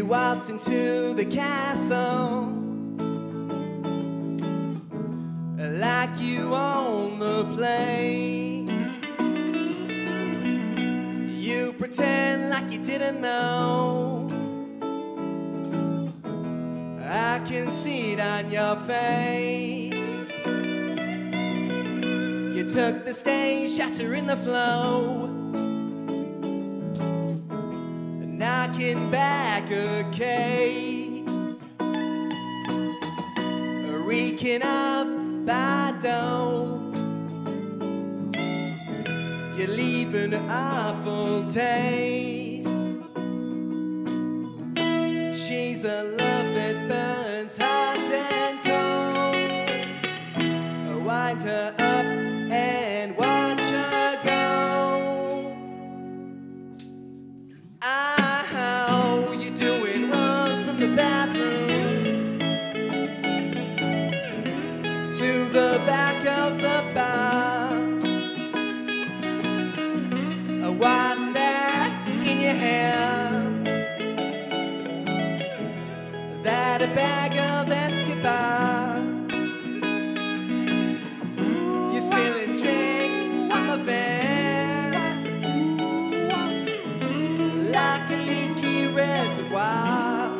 You waltz into the castle like you own the place. You pretend like you didn't know. I can see it on your face. You took the stage, shattering the flow. Knocking back a case. Reeking of bado. You leave an awful taste. She's a That a bag of Escobar? You're spilling drinks on my vest like a leaky reservoir.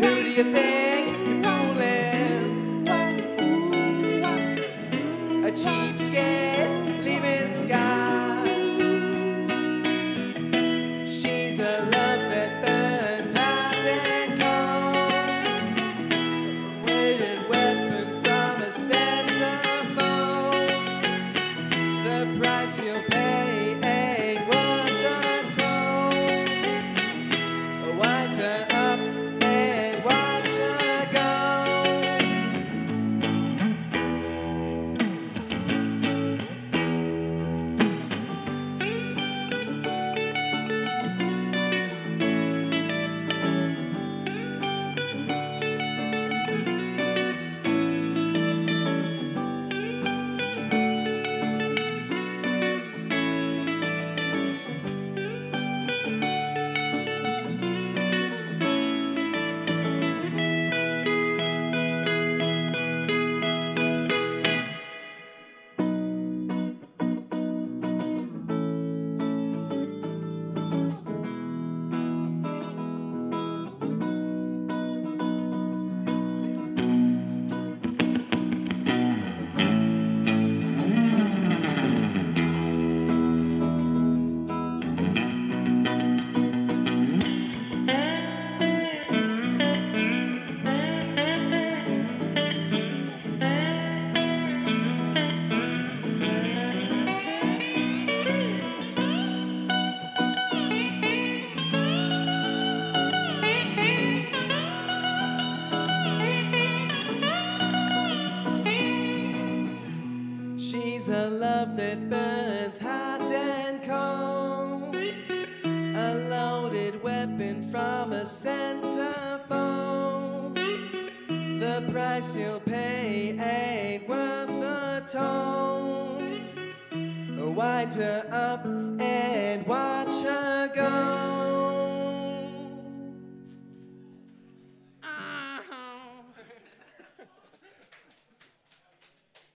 Who do you think you're fooling? A cheapskate The price you'll pay She's a love that burns hot and cold. A loaded weapon from a centerfold. The price you'll pay ain't worth the toll. Wind her up and wind